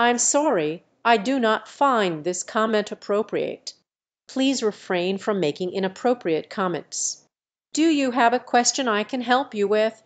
I'm sorry I do not find this comment appropriate. Please refrain from making inappropriate comments. Do you have a question I can help you with?